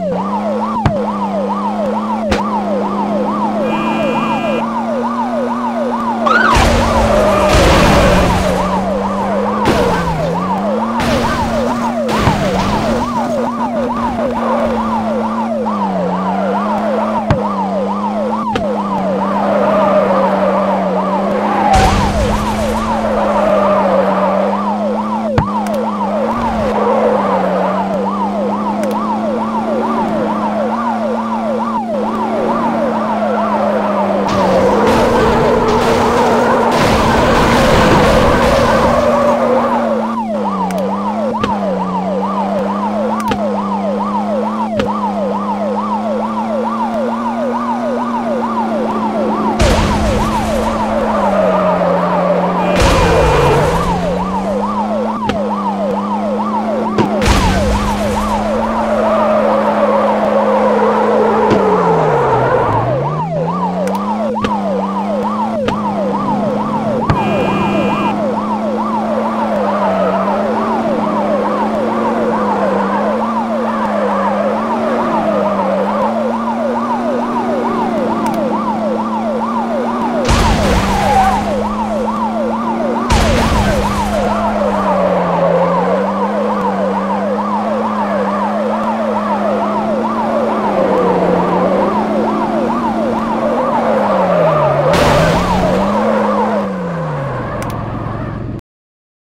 Woo!